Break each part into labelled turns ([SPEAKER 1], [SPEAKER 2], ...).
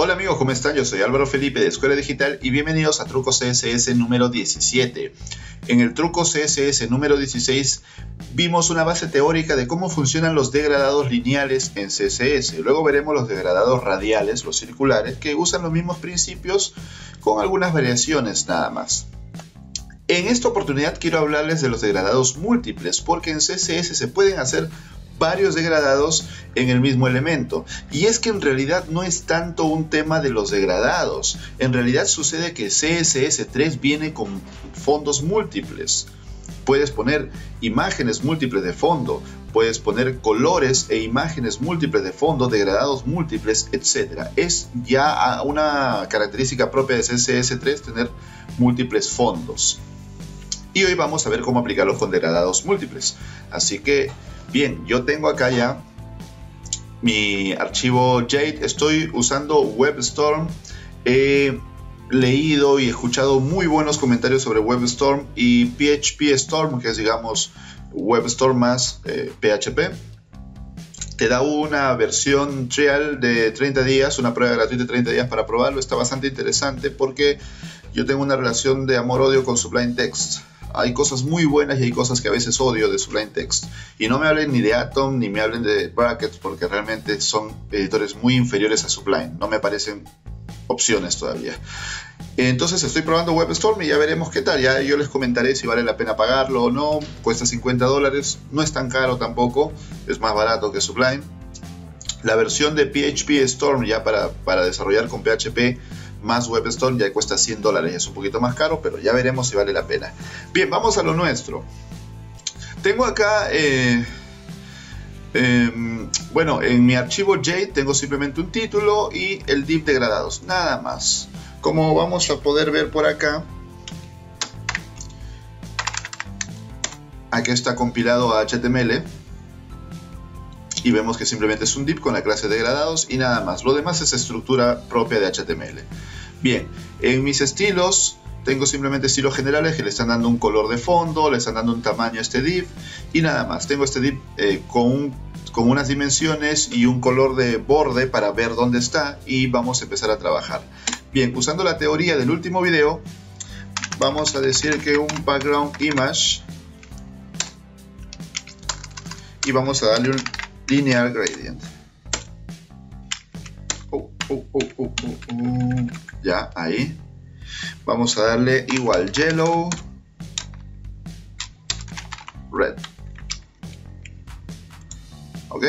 [SPEAKER 1] Hola amigos, ¿cómo están? Yo soy Álvaro Felipe de Escuela Digital y bienvenidos a Truco CSS número 17. En el truco CSS número 16 vimos una base teórica de cómo funcionan los degradados lineales en CSS. Luego veremos los degradados radiales, los circulares, que usan los mismos principios con algunas variaciones nada más. En esta oportunidad quiero hablarles de los degradados múltiples, porque en CSS se pueden hacer varios degradados en el mismo elemento. Y es que en realidad no es tanto un tema de los degradados. En realidad sucede que CSS3 viene con fondos múltiples. Puedes poner imágenes múltiples de fondo, puedes poner colores e imágenes múltiples de fondo, degradados múltiples, etc. Es ya una característica propia de CSS3 tener múltiples fondos. Y hoy vamos a ver cómo aplicarlos con degradados múltiples. Así que Bien, yo tengo acá ya mi archivo Jade. Estoy usando WebStorm. He leído y escuchado muy buenos comentarios sobre WebStorm y PHP Storm, que es digamos WebStorm más PHP. Eh, Te da una versión trial de 30 días, una prueba gratuita de 30 días para probarlo. Está bastante interesante porque yo tengo una relación de amor-odio con Sublime Text hay cosas muy buenas y hay cosas que a veces odio de Sublime Text. Y no me hablen ni de Atom ni me hablen de Brackets porque realmente son editores muy inferiores a Sublime. No me parecen opciones todavía. Entonces estoy probando WebStorm y ya veremos qué tal. Ya yo les comentaré si vale la pena pagarlo o no. Cuesta 50 dólares. No es tan caro tampoco. Es más barato que Sublime. La versión de PHP Storm ya para, para desarrollar con PHP más WebStorm ya cuesta 100 dólares, es un poquito más caro, pero ya veremos si vale la pena. Bien, vamos a lo nuestro. Tengo acá, eh, em, bueno, en mi archivo Jade tengo simplemente un título y el div degradados, nada más. Como vamos a poder ver por acá, aquí está compilado a HTML y vemos que simplemente es un div con la clase degradados y nada más. Lo demás es estructura propia de HTML. Bien, en mis estilos tengo simplemente estilos generales que le están dando un color de fondo, le están dando un tamaño a este div y nada más. Tengo este div eh, con, con unas dimensiones y un color de borde para ver dónde está y vamos a empezar a trabajar. Bien, usando la teoría del último video, vamos a decir que un background image y vamos a darle un linear gradient. Oh, oh, oh, ya, ahí. Vamos a darle igual yellow, red. ¿Ok?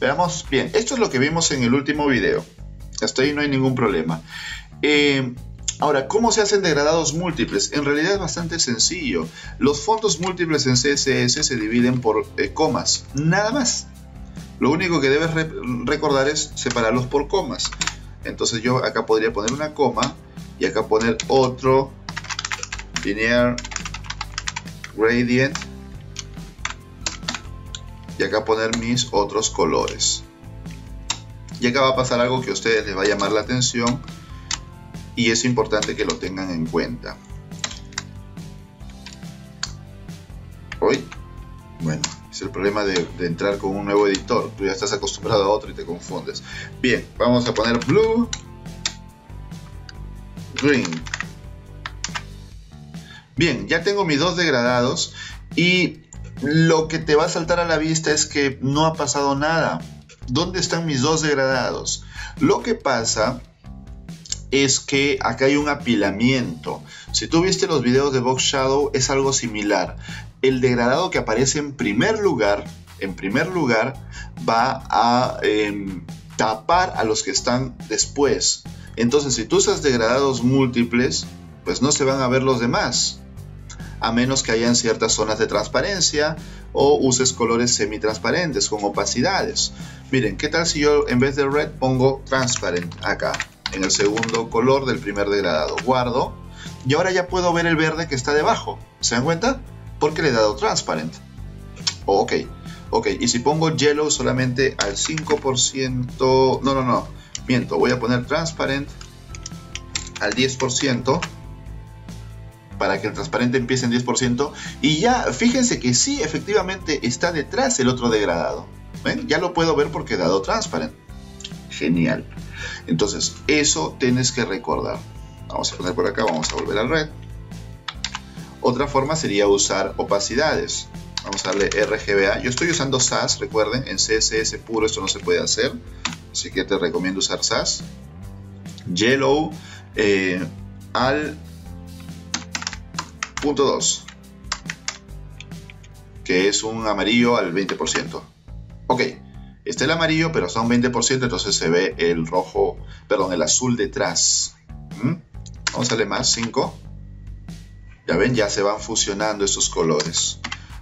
[SPEAKER 1] Veamos bien. Esto es lo que vimos en el último video. Hasta ahí no hay ningún problema. Eh, ahora, ¿cómo se hacen degradados múltiples? En realidad es bastante sencillo. Los fondos múltiples en CSS se dividen por eh, comas. Nada más. Lo único que debes recordar es separarlos por comas. Entonces yo acá podría poner una coma y acá poner otro linear gradient y acá poner mis otros colores. Y acá va a pasar algo que a ustedes les va a llamar la atención y es importante que lo tengan en cuenta. Hoy, bueno, es el problema de, entrar con un nuevo editor. Tú ya estás acostumbrado a otro y te confundes. Bien, vamos a poner blue, green. Bien, ya tengo mis dos degradados y lo que te va a saltar a la vista es que no ha pasado nada. ¿Dónde están mis dos degradados? Lo que pasa es que acá hay un apilamiento. Si tú viste los videos de Box Shadow es algo similar el degradado que aparece en primer lugar, en primer lugar, va a em, tapar a los que están después. Entonces, si tú usas degradados múltiples, pues no se van a ver los demás, a menos que hayan ciertas zonas de transparencia o uses colores semitransparentes con opacidades. Miren, ¿qué tal si yo en vez de red pongo transparent acá, en el segundo color del primer degradado? Guardo y ahora ya puedo ver el verde que está debajo. ¿Se dan cuenta? porque le he dado transparent. ok, ok, y si pongo yellow solamente al 5%, no, no, no, miento, voy a poner transparent al 10% para que el transparente empiece en 10% y ya fíjense que sí efectivamente está detrás el otro degradado ¿Ven? ya lo puedo ver porque he dado transparent genial Entonces, eso tienes que recordar. Vamos a poner por acá, vamos a volver al red. Otra forma sería usar opacidades. Vamos a darle RGBA. Yo estoy usando SAS, recuerden, en CSS puro esto no se puede hacer. Así que te recomiendo usar SAS. Yellow eh, al punto 2 que es un amarillo al 20%. Ok, está el amarillo, pero está un 20%, entonces se ve el rojo, perdón, el azul detrás. ¿Mm? Vamos a darle más, 5. Ya ven, ya se van fusionando estos colores.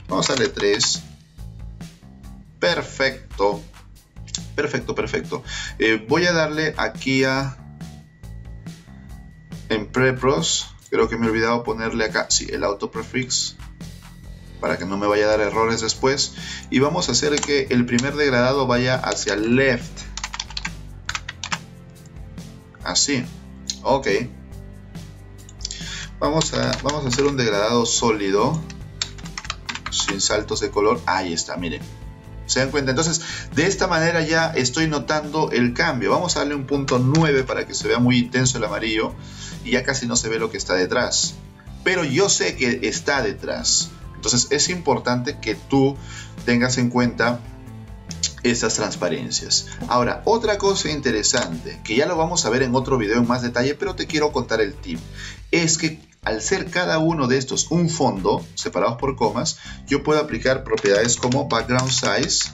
[SPEAKER 1] Vamos a darle 3. Perfecto. Perfecto, perfecto. Eh, voy a darle aquí a... En Prepros, creo que me he olvidado ponerle acá, sí, el auto prefix para que no me vaya a dar errores después. Y vamos a hacer que el primer degradado vaya hacia left. Así. Ok. Vamos a, vamos a hacer un degradado sólido. Sin saltos de color. Ahí está, miren. ¿Se dan cuenta? Entonces, de esta manera ya estoy notando el cambio. Vamos a darle un punto 9 para que se vea muy intenso el amarillo. Y ya casi no se ve lo que está detrás. Pero yo sé que está detrás. Entonces es importante que tú tengas en cuenta esas transparencias. Ahora, otra cosa interesante, que ya lo vamos a ver en otro video en más detalle, pero te quiero contar el tip, es que al ser cada uno de estos un fondo, separados por comas, yo puedo aplicar propiedades como background size.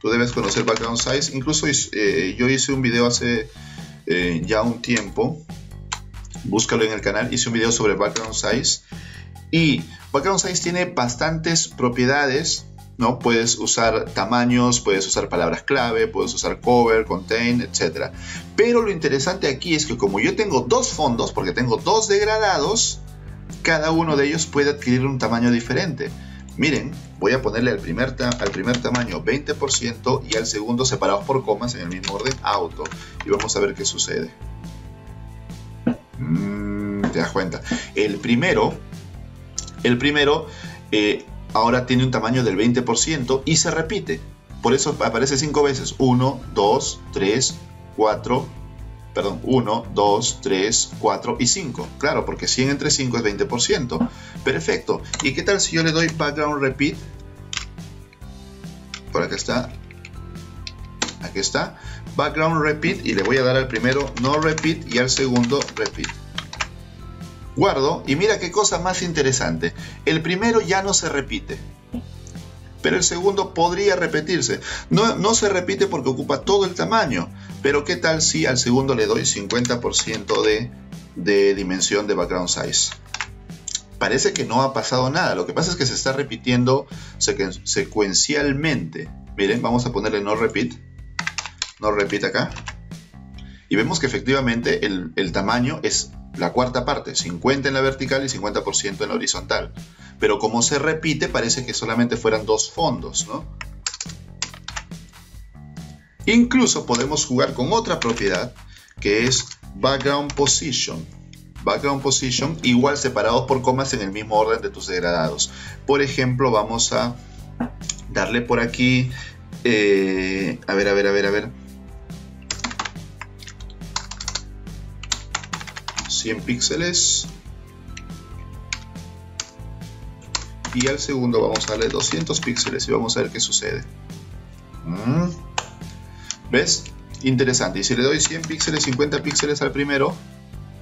[SPEAKER 1] Tú debes conocer background size. Incluso eh, yo hice un video hace eh, ya un tiempo búscalo en el canal, hice un video sobre background size y background size tiene bastantes propiedades, ¿no? Puedes usar tamaños, puedes usar palabras clave, puedes usar cover, contain, etc. Pero lo interesante aquí es que como yo tengo dos fondos, porque tengo dos degradados, cada uno de ellos puede adquirir un tamaño diferente. Miren, voy a ponerle al primer, al primer tamaño 20% y al segundo separados por comas en el mismo orden auto y vamos a ver qué sucede. Mm, te das cuenta. El primero, el primero eh, ahora tiene un tamaño del 20% y se repite. Por eso aparece cinco veces. 1, 2, 3, 4, perdón, 1, 2, 3, 4 y 5. Claro, porque 100 entre 5 es 20%. Perfecto. ¿Y qué tal si yo le doy background repeat? Por acá está. Aquí está background repeat y le voy a dar al primero no repeat y al segundo repeat. Guardo y mira qué cosa más interesante. El primero ya no se repite. Pero el segundo podría repetirse. No, no se repite porque ocupa todo el tamaño. Pero qué tal si al segundo le doy 50% de, de dimensión de background size. Parece que no ha pasado nada. Lo que pasa es que se está repitiendo secuencialmente. Miren, vamos a ponerle no repeat no repite acá. Y vemos que efectivamente el, tamaño es la cuarta parte, 50 en la vertical y 50% en la horizontal. Pero como se repite, parece que solamente fueran dos fondos, ¿no? Incluso podemos jugar con otra propiedad que es background position. Background position igual separados por comas en el mismo orden de tus degradados. Por ejemplo, vamos a darle por aquí, eh, a ver, a ver, a ver, a ver 100 píxeles. Y al segundo vamos a darle 200 píxeles y vamos a ver qué sucede. Mm. ¿Ves? Interesante. Y si le doy 100 píxeles, 50 píxeles al primero,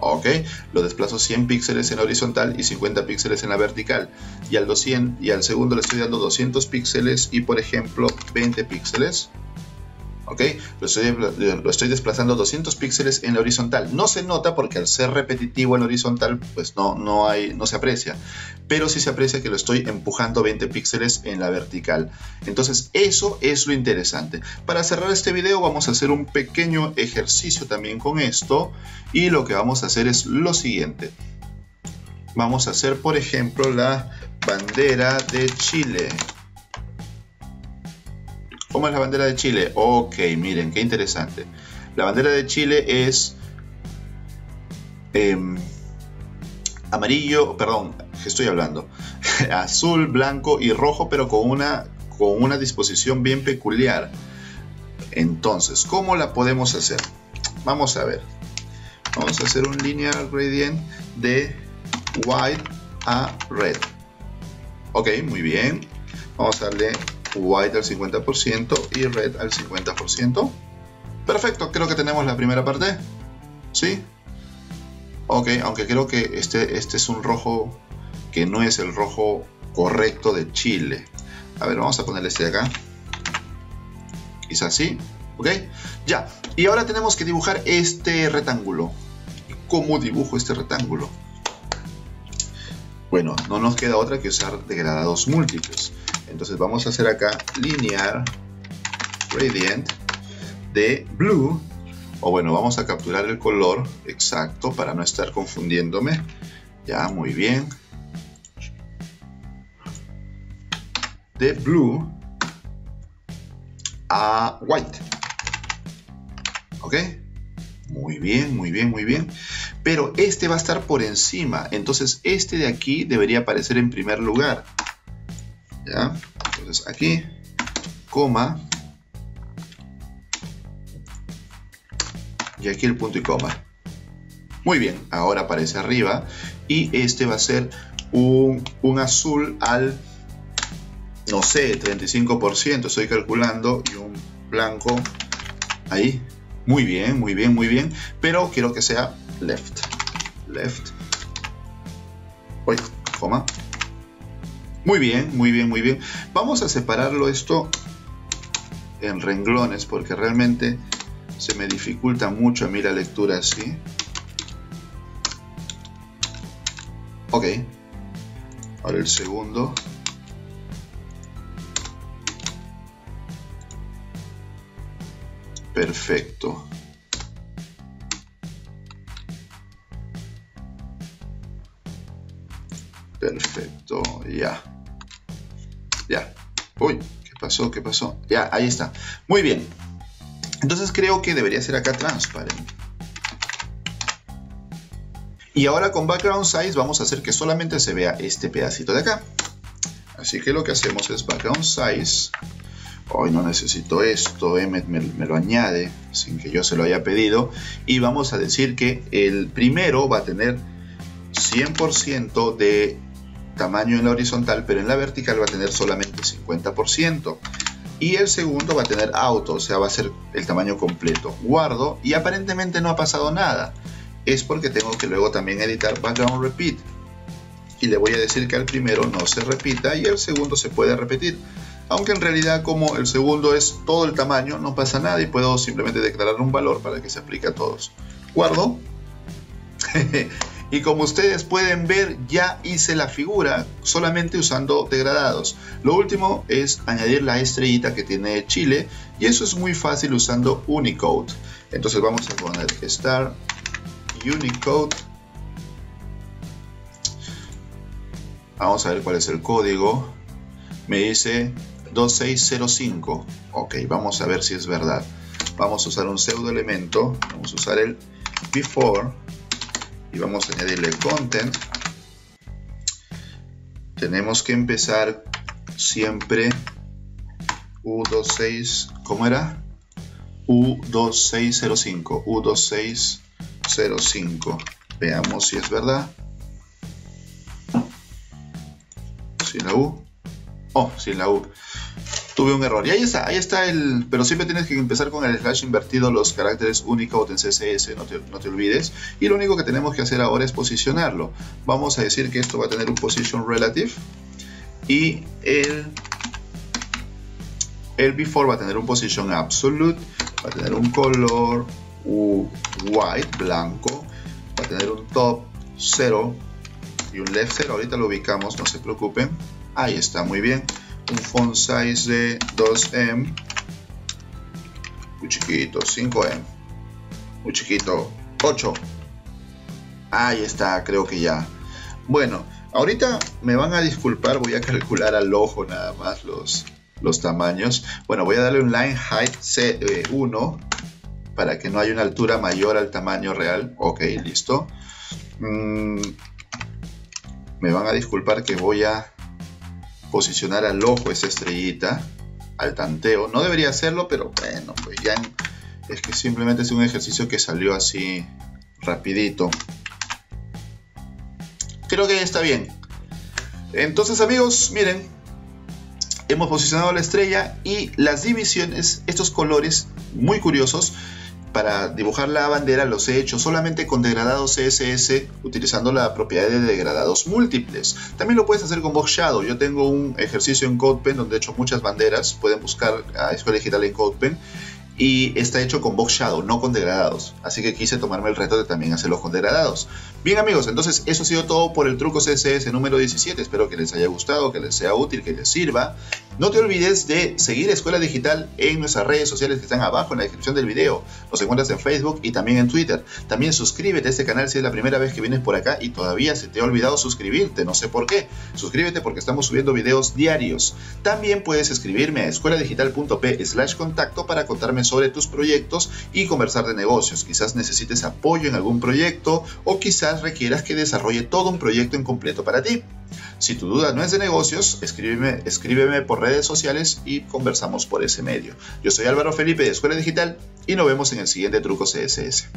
[SPEAKER 1] ok, lo desplazo 100 píxeles en la horizontal y 50 píxeles en la vertical. Y al, 200, y al segundo le estoy dando 200 píxeles y por ejemplo 20 píxeles. ¿Ok? Lo estoy, desplazando 200 píxeles en la horizontal. No se nota porque al ser repetitivo en la horizontal, pues no, no, hay, no se aprecia. Pero sí se aprecia que lo estoy empujando 20 píxeles en la vertical. Entonces eso es lo interesante. Para cerrar este video vamos a hacer un pequeño ejercicio también con esto. Y lo que vamos a hacer es lo siguiente. Vamos a hacer, por ejemplo, la bandera de Chile. ¿Cómo es la bandera de Chile? Ok, miren, qué interesante. La bandera de Chile es em, amarillo, perdón, ¿qué estoy hablando? Azul, blanco y rojo, pero con una, con una disposición bien peculiar. Entonces, ¿cómo la podemos hacer? Vamos a ver. Vamos a hacer un linear gradient de white a red. Ok, muy bien. Vamos a darle white al 50% y red al 50%. Perfecto, creo que tenemos la primera parte. ¿Sí? Ok, aunque creo que este, este es un rojo que no es el rojo correcto de Chile. A ver, vamos a ponerle este de acá. Quizás así. ¿Ok? Ya. Y ahora tenemos que dibujar este rectángulo. ¿Cómo dibujo este rectángulo? Bueno, no nos queda otra que usar degradados múltiples. Entonces vamos a hacer acá linear gradient de blue. O bueno, vamos a capturar el color exacto para no estar confundiéndome. Ya, muy bien. De blue a white. ¿Ok? Muy bien, muy bien, muy bien. Pero este va a estar por encima. Entonces este de aquí debería aparecer en primer lugar. ¿Ya? Entonces aquí, coma. Y aquí el punto y coma. Muy bien, ahora aparece arriba. Y este va a ser un, un azul al, no sé, 35%. Estoy calculando. Y un blanco ahí muy bien, muy bien, muy bien. Pero quiero que sea left. Left. Uy, coma. Muy bien, muy bien, muy bien. Vamos a separarlo esto en renglones porque realmente se me dificulta mucho a mí la lectura así. Ok. Ahora el segundo. Perfecto. Perfecto, ya. Ya. Uy, ¿qué pasó? ¿Qué pasó? Ya, ahí está. Muy bien. Entonces creo que debería ser acá transparent. Y ahora con background size vamos a hacer que solamente se vea este pedacito de acá. Así que lo que hacemos es background size hoy no necesito esto, Emmet me, lo añade sin que yo se lo haya pedido y vamos a decir que el primero va a tener 100% de tamaño en la horizontal, pero en la vertical va a tener solamente 50%. Y el segundo va a tener auto, o sea, va a ser el tamaño completo. Guardo y aparentemente no ha pasado nada. Es porque tengo que luego también editar background repeat. Y le voy a decir que al primero no se repita y el segundo se puede repetir aunque en realidad como el segundo es todo el tamaño, no pasa nada y puedo simplemente declarar un valor para que se aplique a todos. Guardo. y como ustedes pueden ver, ya hice la figura solamente usando degradados. Lo último es añadir la estrellita que tiene Chile y eso es muy fácil usando Unicode. Entonces vamos a poner star Unicode. Vamos a ver cuál es el código. Me dice 2605. Ok, vamos a ver si es verdad. Vamos a usar un pseudo elemento. Vamos a usar el before. Y vamos a añadirle content. Tenemos que empezar siempre U26. ¿Cómo era? U2605. U2605. Veamos si es verdad. Sin la U. Oh, sin la U tuve un error. Y ahí está, ahí está el... Pero siempre tienes que empezar con el slash invertido, los caracteres Unicode en CSS, no te, no te olvides. Y lo único que tenemos que hacer ahora es posicionarlo. Vamos a decir que esto va a tener un position relative. Y el, el before va a tener un position absolute. Va a tener un color white, blanco. Va a tener un top 0 y un left 0. Ahorita lo ubicamos, no se preocupen. Ahí está, muy bien un font size de 2M, muy chiquito, 5M, muy chiquito, 8. Ahí está, creo que ya. Bueno, ahorita me van a disculpar, voy a calcular al ojo nada más los, los tamaños. Bueno, voy a darle un line height C1 para que no haya una altura mayor al tamaño real. Ok, listo. Mm, me van a disculpar que voy a posicionar al ojo esa estrellita. al tanteo. No debería hacerlo, pero bueno, pues ya es que simplemente es un ejercicio que salió así rapidito. Creo que está bien. Entonces amigos, miren, hemos posicionado la estrella y las divisiones, estos colores muy curiosos, para dibujar la bandera los he hecho solamente con degradados CSS utilizando la propiedad de degradados múltiples. También lo puedes hacer con Box Shadow. Yo tengo un ejercicio en CodePen donde he hecho muchas banderas. Pueden buscar a Escuela Digital en CodePen y está hecho con Box Shadow, no con degradados. Así que quise tomarme el reto de también hacerlo con degradados. Bien amigos, entonces eso ha sido todo por el truco CSS número 17. Espero que les haya gustado, que les sea útil, que les sirva. No te olvides de seguir Escuela Digital en nuestras redes sociales que están abajo en la descripción del video. Nos encuentras en Facebook y también en Twitter. También suscríbete a este canal si es la primera vez que vienes por acá y todavía se te ha olvidado suscribirte, no sé por qué. Suscríbete porque estamos subiendo videos diarios. También puedes escribirme a escueladigital.p slash contacto para contarme sobre tus proyectos y conversar de negocios. Quizás necesites apoyo en algún proyecto o requieras que desarrolle todo un proyecto en completo para ti. Si tu duda no es de negocios, escríbeme, escríbeme por redes sociales y conversamos por ese medio. Yo soy Álvaro Felipe de Escuela Digital y nos vemos en el siguiente truco CSS.